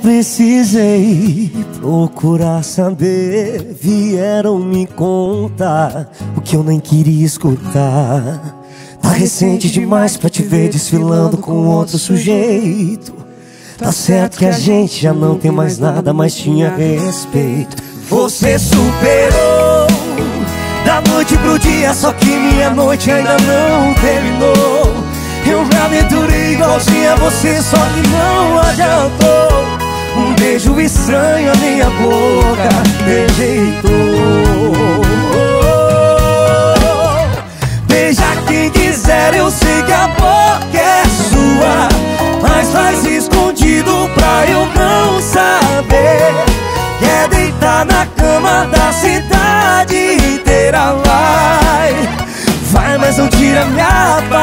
precisei procurar saber, vieram me contar o que eu nem queria escutar. Tá recente demais pra te ver desfilando com outro sujeito. Tá certo que a gente já não tem mais nada, mas tinha respeito. Você superou da noite pro dia, só que minha noite ainda não terminou. Eu me aventurei igualzinho a você, só que não adiantou. Beijo estranho a minha boca rejeitou Beija quem quiser, eu sei que a boca é sua Mas faz escondido pra eu não saber. Quer deitar na cama da cidade inteira, vai. Vai, mas não tira minha paz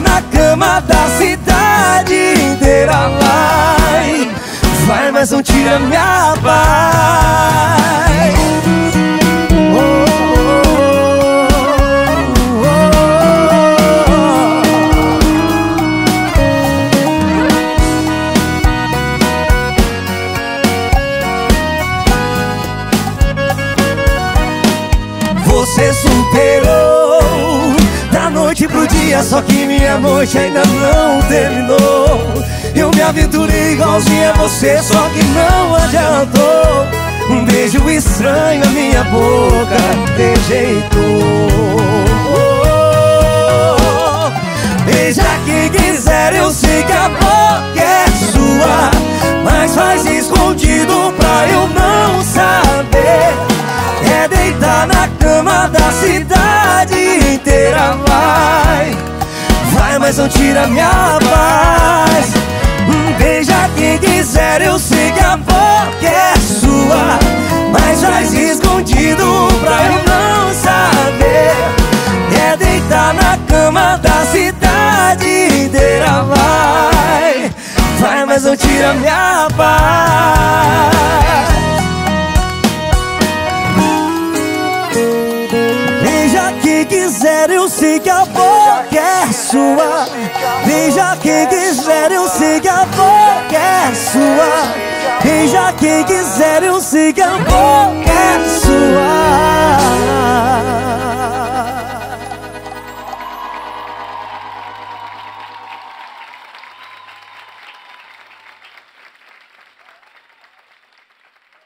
na cama da cidade inteira Vai, vai, mas não tira minha paz Você superou noite pro dia, só que minha noite ainda não terminou. Eu me aventurei igualzinho a você, só que não adiantou. Um beijo estranho a minha boca rejeitou mas não tira minha paz. Beija quem quiser, eu sei que a boca é sua. Mas faz escondido pra eu não saber. É deitar na cama da cidade inteira Vai, vai, mas não tira minha paz. Beija quem quiser, eu sei que a boca quem quiser, eu sei que a boca é sua. Beija quem quiser, eu sei que a boca é